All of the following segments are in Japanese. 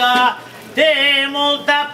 がでもだ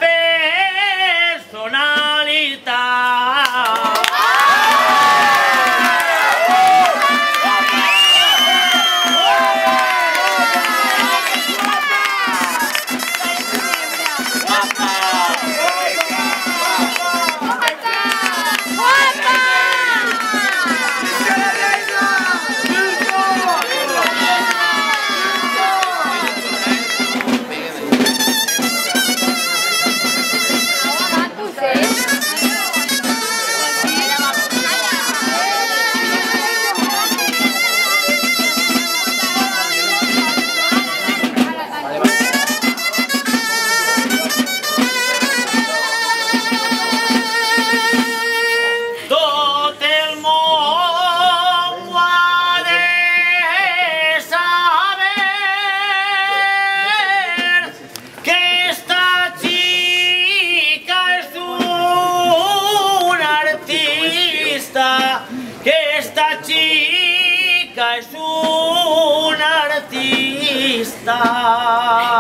star.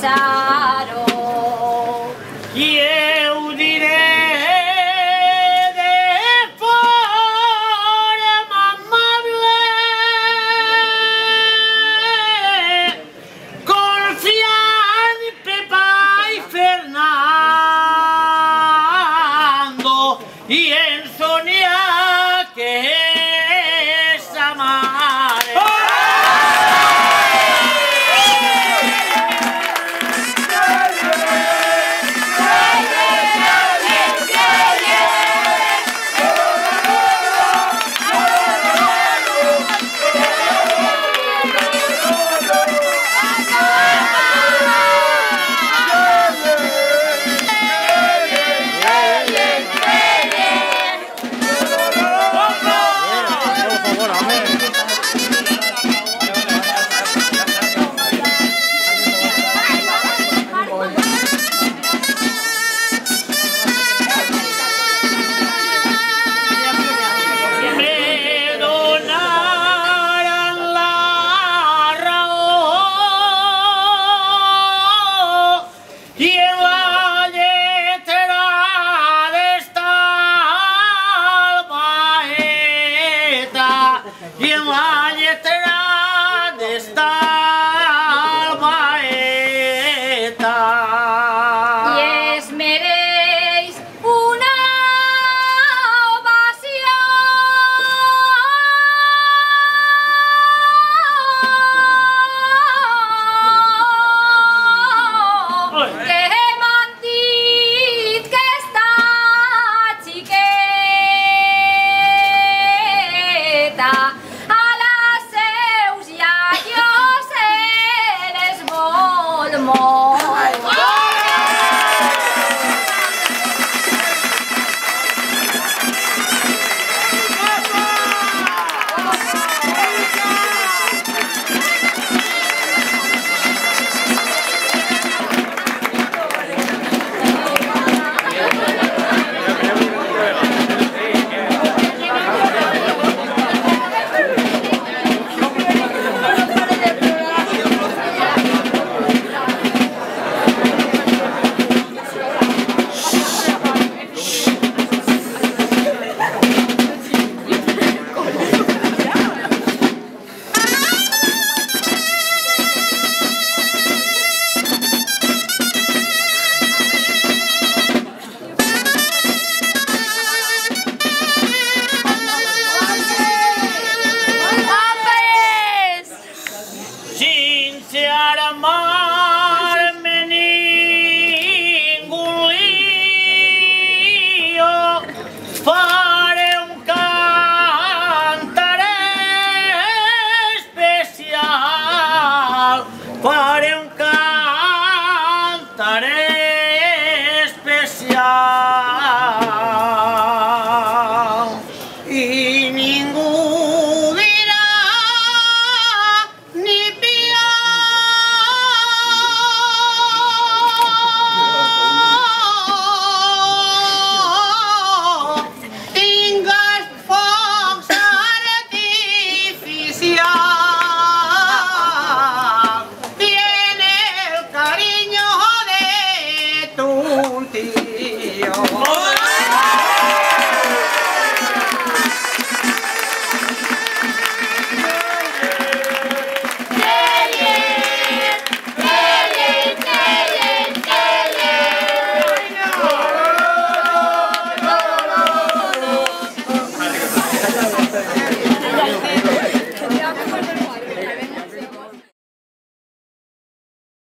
pasado. E lá, ali até